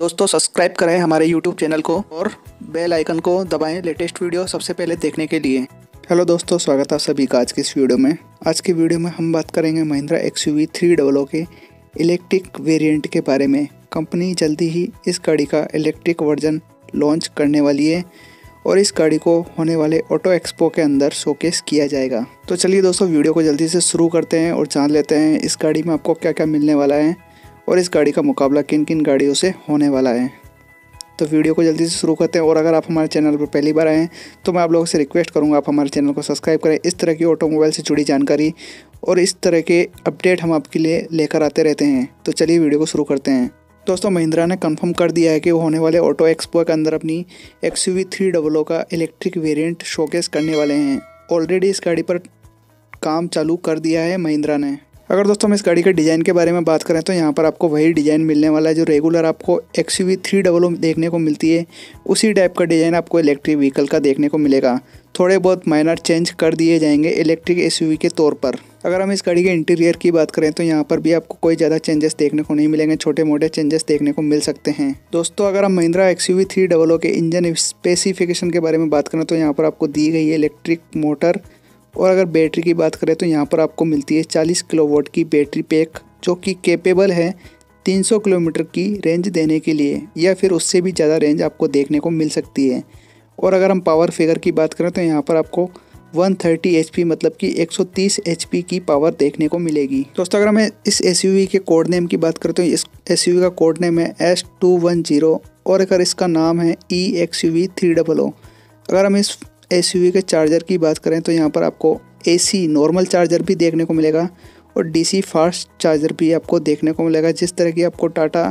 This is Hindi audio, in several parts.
दोस्तों सब्सक्राइब करें हमारे यूट्यूब चैनल को और बेल आइकन को दबाएँ लेटेस्ट वीडियो सबसे पहले देखने के लिए। हेलो दोस्तों, स्वागत है सभी का आज की इस वीडियो में। आज की वीडियो में हम बात करेंगे Mahindra X U V three double के इलेक्ट्रिक वेरिएंट के बारे में। कंपनी जल्दी ही इस गाड़ी का इलेक्ट्रिक वर्जन लॉन्च करने वाली है और इस गाड़ी को होने वाले ऑटो एक्सपो के अंदर शोकेस किया जाएगा। तो चलिए दोस्तों वीडियो को जल्दी से शुरू करते हैं और जान लेते हैं इस गाड़ी में आपको क्या क्या मिलने वाला है। और इस गाड़ी का मुकाबला किन किन गाड़ियों से होने वाला है। तो वीडियो को जल्दी से शुरू करते हैं और अगर आप हमारे चैनल पर पहली बार आए हैं तो मैं आप लोगों से रिक्वेस्ट करूँगा आप हमारे चैनल को सब्सक्राइब करें। इस तरह की ऑटोमोबाइल से जुड़ी जानकारी और इस तरह के अपडेट हम आपके लिए लेकर आते रहते हैं। तो चलिए वीडियो को शुरू करते हैं। दोस्तों, महिंद्रा ने कंफर्म कर दिया है कि वो होने वाले ऑटो एक्सपो के अंदर अपनी एक्स यू थ्री डबल का इलेक्ट्रिक वेरिएंट शोकेस करने वाले हैं। ऑलरेडी इस गाड़ी पर काम चालू कर दिया है महिंद्रा ने। अगर दोस्तों हम इस गाड़ी के डिज़ाइन के बारे में बात करें तो यहाँ पर आपको वही डिज़ाइन मिलने वाला है जो रेगुलर आपको X U three double O देखने को मिलती है। उसी टाइप का डिज़ाइन आपको इलेक्ट्रिक व्हीकल का देखने को मिलेगा। थोड़े बहुत माइनर चेंज कर दिए जाएँगे इलेक्ट्रिक एस के तौर पर। अगर हम इस गाड़ी के इंटीरियर की बात करें तो यहाँ पर भी आपको कोई ज़्यादा चेंजेस देखने को नहीं मिलेंगे छोटे मोटे चेंजेस देखने को मिल सकते हैं। दोस्तों, अगर हम Mahindra X U three double के इंजन स्पेसिफिकेशन के बारे में बात करें तो यहाँ पर आपको दी गई है इलेक्ट्रिक मोटर और अगर बैटरी की बात करें तो यहाँ पर आपको मिलती है चालीस किलोवाट की बैटरी पैक, जो कि केपेबल है 300 किलोमीटर की रेंज देने के लिए, या फिर उससे भी ज़्यादा रेंज आपको देखने को मिल सकती है। और अगर हम पावर फिगर की बात करें तो यहाँ पर आपको 130 थर्टी मतलब कि 130 एचपी की पावर देखने को मिलेगी। दोस्तों, अगर हमें इस एसयूवी के कोड नेम की बात करें तो इस एसयूवी का कोड नेम है एस टू वन ज़ीरो और अगर इसका नाम है E X U V three double O अगर हम इस एसयूवी के चार्जर की बात करें तो यहाँ पर आपको एसी नॉर्मल चार्जर भी देखने को मिलेगा और डीसी फास्ट चार्जर भी आपको देखने को मिलेगा। जिस तरह की आपको टाटा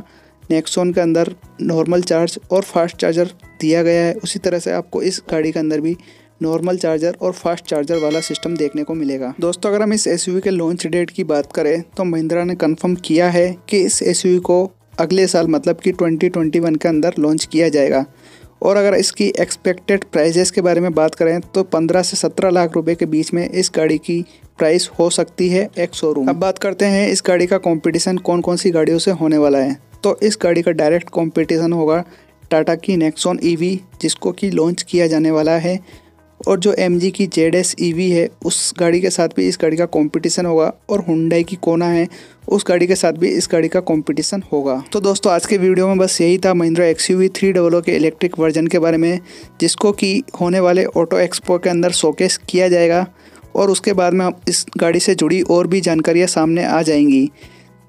नेक्सोन के अंदर नॉर्मल चार्ज और फास्ट चार्जर दिया गया है, उसी तरह से आपको इस गाड़ी के अंदर भी नॉर्मल चार्जर और फास्ट चार्जर वाला सिस्टम देखने को मिलेगा। दोस्तों, अगर हम इस एस के लॉन्च डेट की बात करें तो महिंद्रा ने कंफर्म किया है कि इस एस को अगले साल मतलब कि 2021 के अंदर लॉन्च किया जाएगा। और अगर इसकी एक्सपेक्टेड प्राइजेस के बारे में बात करें तो 15 से 17 लाख रुपए के बीच में इस गाड़ी की प्राइस हो सकती है एक शोरूम अब बात करते हैं इस गाड़ी का कंपटीशन कौन कौन सी गाड़ियों से होने वाला है। तो इस गाड़ी का डायरेक्ट कंपटीशन होगा टाटा की नेक्सॉन ईवी जिसको कि लॉन्च किया जाने वाला है और जो MG की जेड एस ई है, उस गाड़ी के साथ भी इस गाड़ी का कंपटीशन होगा और हुंडई की कोना है, उस गाड़ी के साथ भी इस गाड़ी का कंपटीशन होगा। तो दोस्तों, आज के वीडियो में बस यही था Mahindra X U three double के इलेक्ट्रिक वर्जन के बारे में, जिसको कि होने वाले ऑटो एक्सपो के अंदर शोकेस किया जाएगा और उसके बाद में इस गाड़ी से जुड़ी और भी जानकारियाँ सामने आ जाएँगी।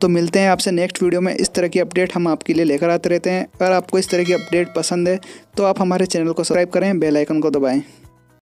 तो मिलते हैं आपसे नेक्स्ट वीडियो में। इस तरह की अपडेट हम आपके लिए लेकर आते रहते हैं। अगर आपको इस तरह की अपडेट पसंद है तो आप हमारे चैनल को सब्सक्राइब करें बेल आइकन को दबाएँ।